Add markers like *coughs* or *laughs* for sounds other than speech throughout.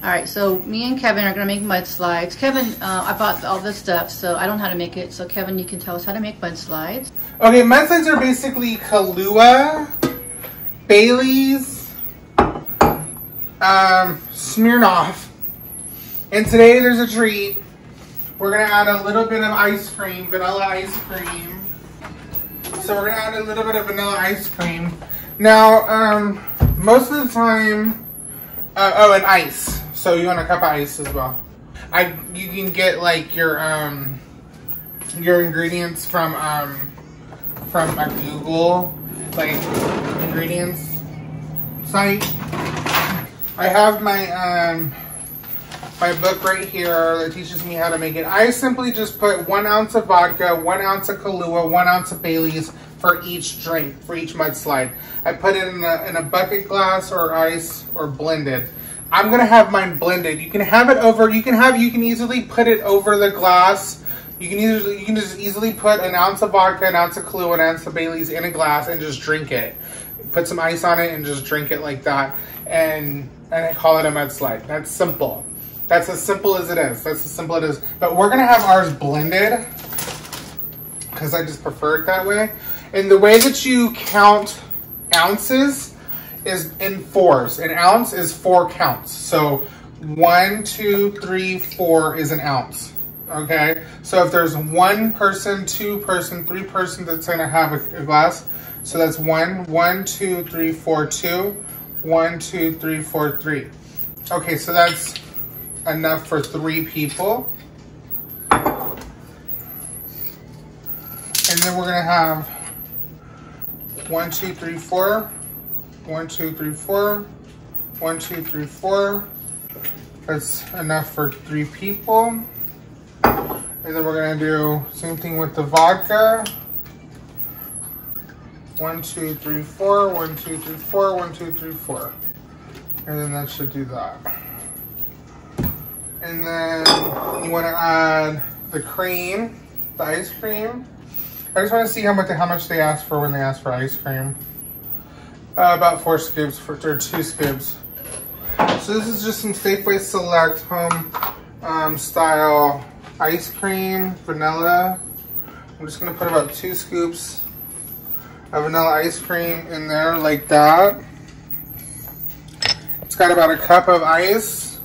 All right, so me and Kevin are gonna make mudslides. Kevin, uh, I bought all this stuff, so I don't know how to make it. So Kevin, you can tell us how to make mudslides. Okay, mudslides are basically Kahlua, Bailey's, um, Smirnoff, and today there's a treat. We're gonna add a little bit of ice cream, vanilla ice cream. So we're gonna add a little bit of vanilla ice cream. Now, um, most of the time, uh, oh, and ice. So you want a cup of ice as well. I you can get like your um your ingredients from um from a Google like ingredients site. I have my um my book right here that teaches me how to make it. I simply just put one ounce of vodka, one ounce of Kahlua, one ounce of Bailey's for each drink, for each mudslide. I put it in a, in a bucket glass or ice or blended. I'm gonna have mine blended. You can have it over, you can have, you can easily put it over the glass. You can either, you can just easily put an ounce of vodka, an ounce of Kahlua, an ounce of Bailey's in a glass and just drink it. Put some ice on it and just drink it like that. And, and I call it a mudslide. That's simple. That's as simple as it is. That's as simple as it is. But we're gonna have ours blended because I just prefer it that way. And the way that you count ounces is in fours. An ounce is four counts. So one, two, three, four is an ounce. Okay, so if there's one person, two person, three person that's gonna have a, a glass, so that's one, one, two, three, four, two, one, two, three, four, three. Okay, so that's enough for three people. And then we're gonna have one, two, three, four, one, two, three, four. One, two, three, four. That's enough for three people. And then we're gonna do same thing with the vodka. One, two, three, four. One, two, three, four. One, two, three, four. And then that should do that. And then you wanna add the cream, the ice cream. I just wanna see how much, how much they ask for when they ask for ice cream. Uh, about four scoops, for, or two scoops. So this is just some Safeway Select home um, style ice cream, vanilla. I'm just gonna put about two scoops of vanilla ice cream in there like that. It's got about a cup of ice.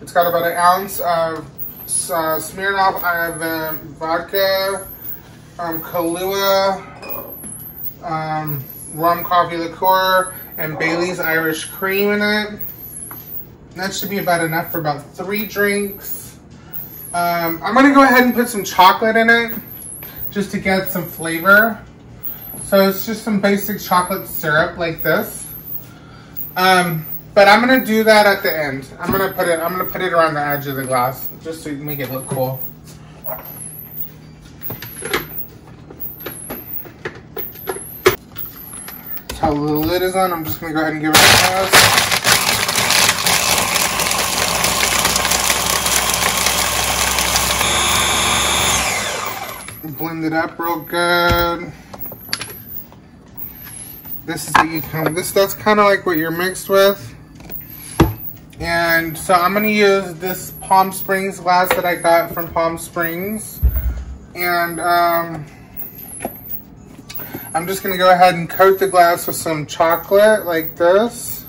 It's got about an ounce of uh, Smirnoff uh, vodka, um, Kahlua, um, rum coffee liqueur, and Bailey's Irish cream in it. That should be about enough for about three drinks. Um, I'm gonna go ahead and put some chocolate in it, just to get some flavor. So it's just some basic chocolate syrup like this. Um, but I'm gonna do that at the end. I'm gonna put it, I'm gonna put it around the edge of the glass, just to make it look cool. How the lid is on. I'm just gonna go ahead and give it a pass. Blend it up real good. This is you come, this, that's kind of like what you're mixed with. And so I'm gonna use this Palm Springs glass that I got from Palm Springs. And um, I'm just gonna go ahead and coat the glass with some chocolate like this.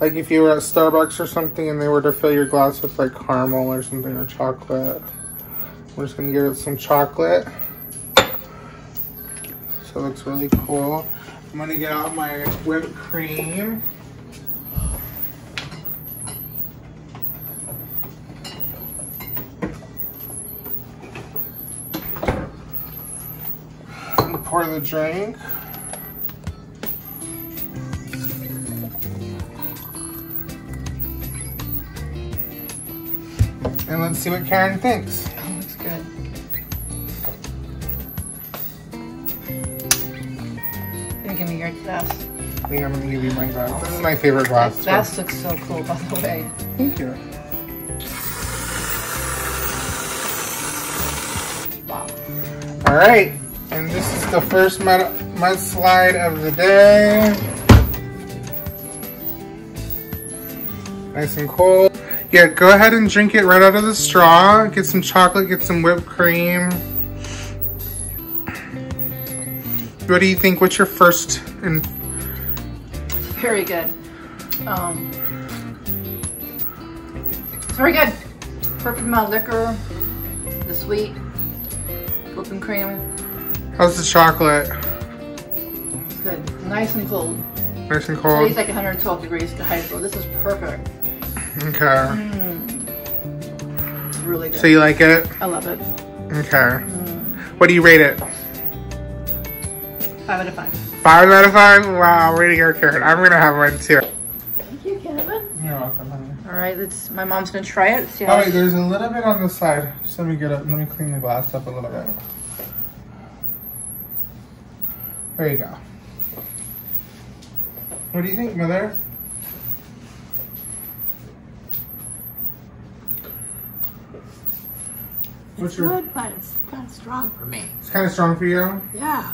Like if you were at Starbucks or something and they were to fill your glass with like caramel or something or chocolate. We're just gonna give it some chocolate. So it looks really cool. I'm gonna get out my whipped cream. Pour the drink. And let's see what Karen thinks. Oh, looks good. Give me your glass. Yeah, I'm gonna give you my glass. This is my favorite glass. That glass looks so cool, by the way. Thank you. Wow. All right. And this is the first mud, mudslide of the day. Nice and cold. Yeah, go ahead and drink it right out of the straw. Get some chocolate, get some whipped cream. What do you think? What's your first and Very good. Um, very good. Perfect amount of liquor, the sweet, whipping cream. How's the chocolate? It's good. Nice and cold. Nice and cold. It's like 112 degrees to high school. This is perfect. Okay. It's really good. So you like it? I love it. Okay. Mm. What do you rate it? Five out of five. Five out of five? Wow, way to go, Karen. I'm gonna have one too. Thank you, Kevin. You're welcome, honey. All right, let's. My mom's gonna try it. See Oh wait, there's a little bit on the side. Just let me get up. Let me clean the glass up a little bit. There you go. What do you think, mother? What's It's your? good, but it's kind of strong for me. It's kind of strong for you. Yeah.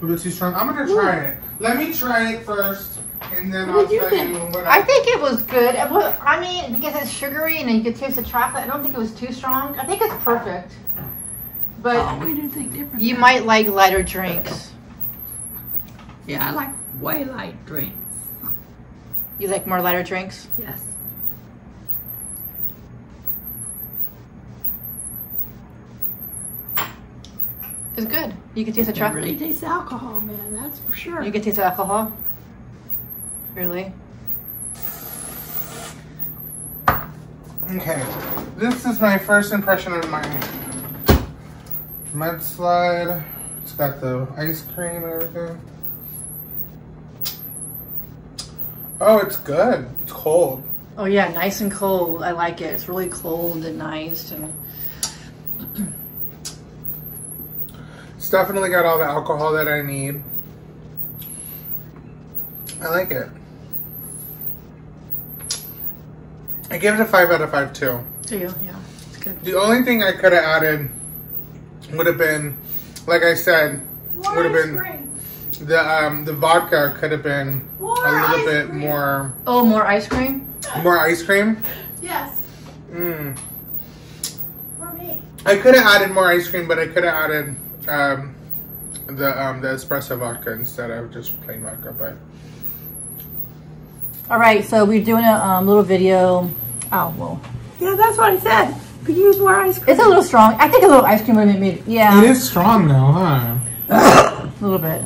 A little too strong. I'm gonna try it. Let me try it first, and then What I'll did you tell think? you what I I. think it was good. It was- I mean, because it's sugary and you could taste the chocolate. I don't think it was too strong. I think it's perfect. But Oh, we do think different. you might like lighter drinks. Yeah, I like way light drinks. You like more lighter drinks? Yes. It's good. You can taste the It chocolate. really tastes alcohol, man. That's for sure. You can taste alcohol. Really? Okay, this is my first impression of my mudslide. It's got the ice cream and everything. Oh, it's good. It's cold. Oh yeah, nice and cold. I like it. It's really cold and nice and *clears throat* It's definitely got all the alcohol that I need. I like it. I give it a 5 out of 5 too. do you? Yeah, it's good. The only thing I could have added would have been, like I said, would have been cream. The um, the vodka could have been More a little bit cream. more Oh, more ice cream? more ice cream. Yes, Mm. for me. I could have added more ice cream, but I could have added um, the um, the espresso vodka instead of just plain vodka. But All right, so we're doing a um, little video. Oh well, Yeah, that's what I said. Could use more ice cream. it's a little strong. I think a little ice cream would have made it. yeah, it is strong though, huh? *coughs* a little bit.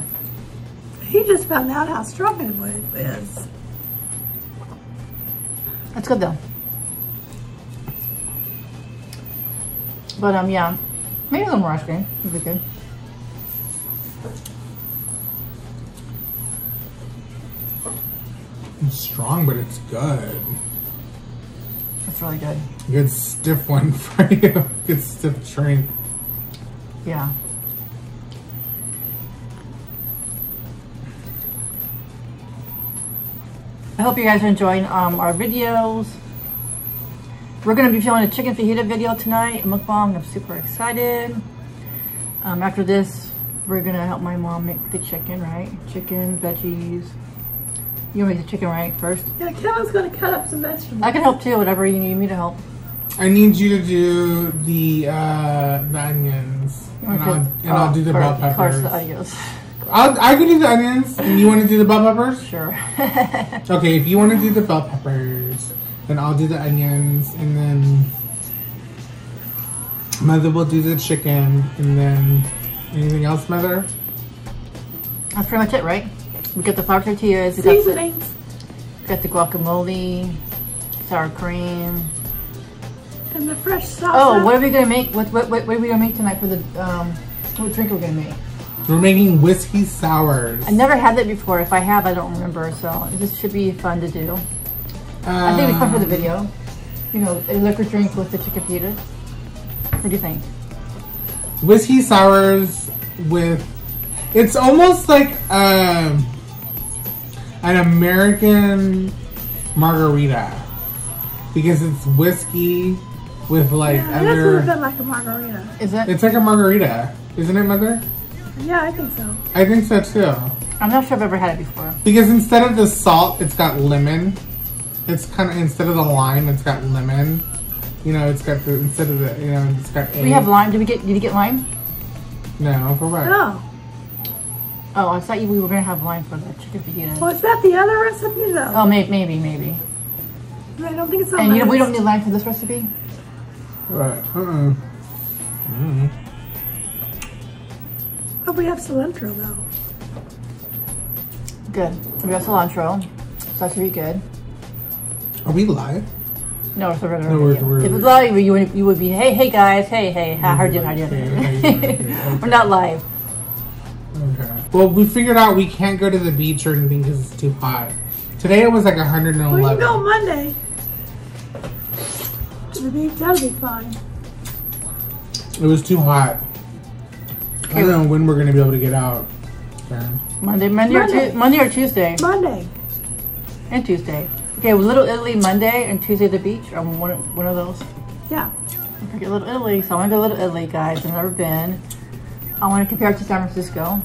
He just found out how strong it was. is. That's good though. But um, yeah, maybe a little more ice cream would be good. It's strong, but it's good. That's really good. Good stiff one *laughs* for you. Good stiff drink. Yeah. I hope you guys are enjoying um, our videos. We're going to be filming a chicken fajita video tonight, a mukbang. I'm super excited. Um, after this, we're going to help my mom make the chicken, right? Chicken, veggies. You want to make the chicken right first? Yeah, Kevin's going to cut up some vegetables. I can help too, whatever you need me to help. I need you to do the uh, the onions, and I'll, do- and I'll do the of bell course- of course, peppers. the onions. I'll, I can do the onions, and you want to do the bell peppers? Sure. *laughs* Okay, if you want to do the bell peppers, then I'll do the onions, and then Mother will do the chicken, and then anything else, Mother? That's pretty much it, right? We got the flour tortillas. We got the, Seasonings. got the guacamole, sour cream. And the fresh salsa. Oh, what are we gonna make? What what what, what are we gonna make tonight for the um? What drink are we gonna make? We're making whiskey sours. I've never had that before. If I have, I don't remember. So this should be fun to do. I think it's fun for the video. You know, a liquor drink with the chicken fajitas. What do you think? whiskey sours with it's almost like um an American margarita because it's whiskey with like Yeah, it is a little other bit like a margarita. Is it? it's like a margarita isn't it mother Yeah, I think so. i think so too I'm not sure I've ever had it before. because instead of the salt it's got lemon It's kind of instead of the lime, it's got lemon. You know, it's got the instead of the you know, it's got. We have lime. Did we get? Did you get lime? No, for what? Oh, Oh, I thought you, we were gonna have lime for the chicken fajita. well, is that the other recipe though? Oh, maybe, maybe, maybe. I don't think it's on And my you know, we don't need lime for this recipe. What? Uh-uh. Mm. Oh, we have cilantro though. Good. We got cilantro, so that's really good. Are we live? No, it's a regular No, we're- video. we're- if it's live, you would, you would be, hey, hey guys, hey, hey, how how are you doing, how are you? We're not live. Okay. Well, we figured out we can't go to the beach or anything because it's too hot. Today it was like 111. Well, you go Monday. To the beach, that'll be fine. It was too hot. I don't know when we're gonna be able to get out. Karen. Monday, Monday, or Monday. Tu- Monday or Tuesday, Monday. and Tuesday. Okay, Little Italy Monday and Tuesday the beach. I'm one, one of those. Yeah. Okay, Little Italy. So I want to go to Little Italy, guys. I've never been. I want to compare it to San Francisco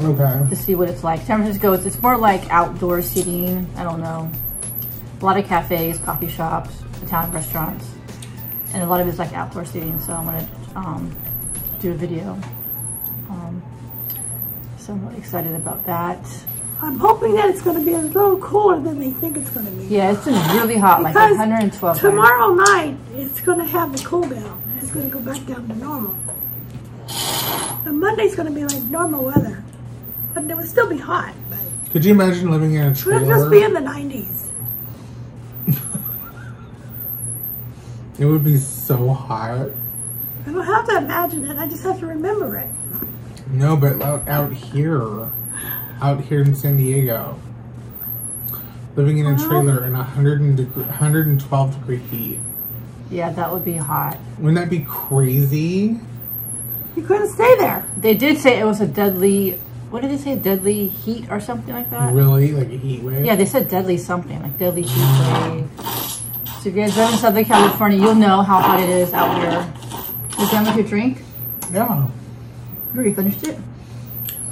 Okay. to see what it's like. San Francisco, it's, it's more like outdoor seating. I don't know. A lot of cafes, coffee shops, Italian restaurants, and a lot of it's like outdoor seating. So I want to um, do a video. So I'm really excited about that. I'm hoping that it's going to be a little cooler than they think it's going to be. Yeah, it's been really hot, like 112. guys. Tomorrow night, it's going to have the cool down. It's going to go back down to normal. And Monday's going to be like normal weather. But it would still be hot. But Could you imagine living in a trailer? It would just be in the 90s. *laughs* It would be so hot. I don't have to imagine it. I just have to remember it. No, but out, out here, out here in San Diego, living in a trailer in 100 and degree, 112 degree heat. Yeah, that would be hot. Wouldn't that be crazy? You couldn't stay there. They did say it was a deadly. What did they say? Deadly heat or something like that? Really? Like a heat wave? Yeah, they said deadly something like deadly heat wave. So if you guys live in Southern California, you'll know how hot it is out here. You done with your drink? Yeah. You already finished it?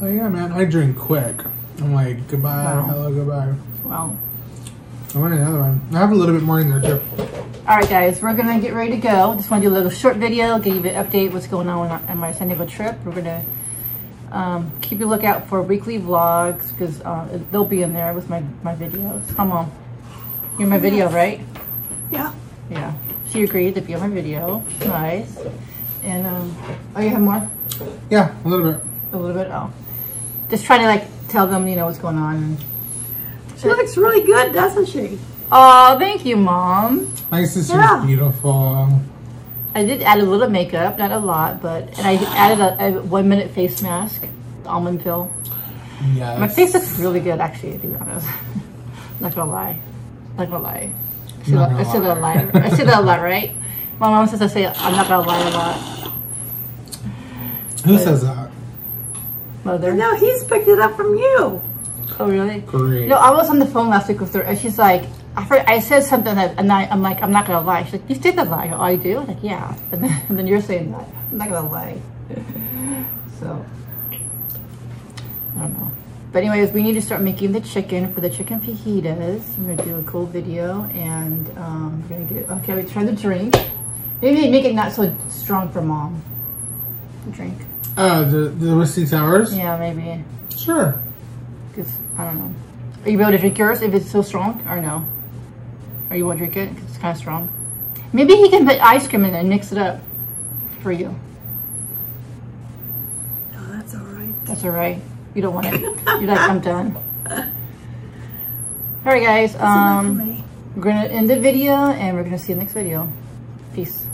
Oh yeah, man. I drink quick. I'm like, goodbye, Wow. hello, goodbye. Well, I want another one. I have a little bit more in there too. all right, guys, we're gonna get ready to go. Just want to do a little short video, give you an update what's going on on my San Diego trip. We're gonna um, keep a lookout for weekly vlogs because uh, they'll be in there with my my videos. Come on, you're my video, right? Yeah. Yeah, she agreed to be on my video. Nice. And um, oh, you have more? Yeah, a little bit. A little bit. Oh, just trying to like tell them, you know, what's going on. She looks really good, doesn't she? Oh, thank you, mom. My sister's Yeah. beautiful. I did add a little makeup, not a lot, but and I added a, a one minute face mask, almond pill. Yes. My face looks really good, actually, to be honest. *laughs* not gonna lie, not gonna lie. I say, Not that, gonna say that a lot. I say that a lot, right? *laughs* My mom says I say I'm not gonna lie a lot. Who says that? Mother. No, he's picked it up from you. Oh, really? Great. No, I was on the phone last week with her, and she's like, I, for, I said something that, and I, I'm like, I'm not gonna lie. She's like, you did that lie. Oh, I do? I'm like, yeah. *laughs* And then, and then you're saying that. I'm not gonna lie. *laughs* So, I don't know. But anyways, we need to start making the chicken for the chicken fajitas. I'm gonna do a cool video, and um, we're gonna get. Okay, we try the drink. Maybe make it not so strong for mom. Drink. Uh, the the whiskey sours. Yeah, maybe. Sure. Because, I don't know. Are you able to drink yours if it's so strong or no? Or you won't drink it 'cause it's kind of strong? Maybe he can put ice cream in it and mix it up for you. Oh, that's all right. That's all right. You don't want it. You're like, I'm done. All right, guys. That's enough for Um, me. we're going to end the video and we're going to see you next video. Peace.